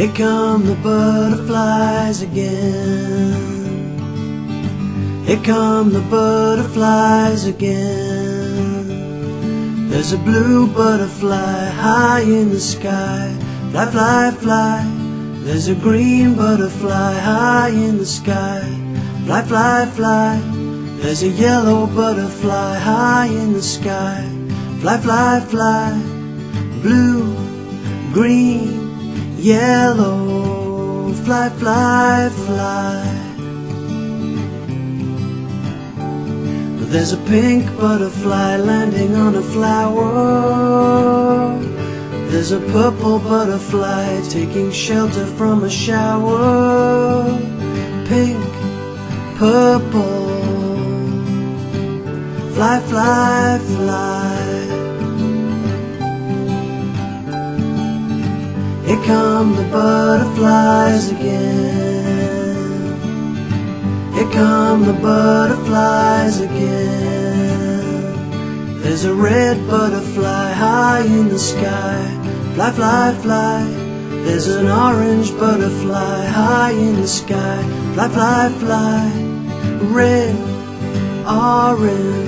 Here come the butterflies again. Here come the butterflies again. There's a blue butterfly high in the sky. Fly, fly, fly. There's a green butterfly high in the sky. Fly, fly, fly. There's a yellow butterfly high in the sky. Fly, fly, fly. Blue, green, yellow. Fly, fly, fly. There's a pink butterfly landing on a flower. There's a purple butterfly taking shelter from a shower. Pink, purple, fly, fly, fly. Here come the butterflies again. Here come the butterflies again. There's a red butterfly high in the sky. Fly, fly, fly. There's an orange butterfly high in the sky. Fly, fly, fly. Red, orange.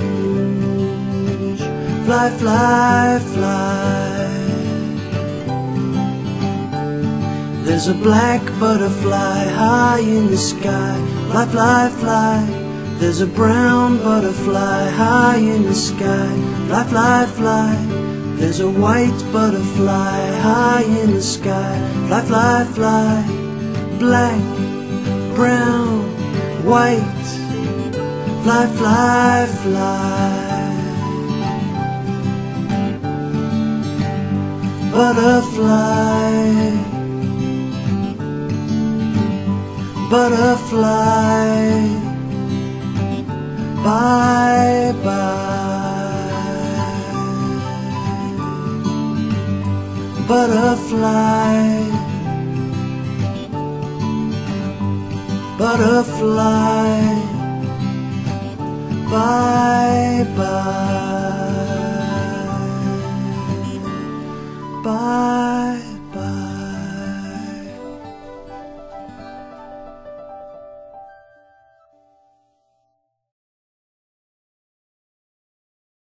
Fly, fly, fly. There's a black butterfly high in the sky. Fly, fly, fly. There's a brown butterfly high in the sky. Fly, fly, fly. There's a white butterfly high in the sky. Fly, fly, fly. Black, brown, white. Fly, fly, fly. Butterfly. Butterfly. Bye bye. Butterfly. Butterfly. Bye bye.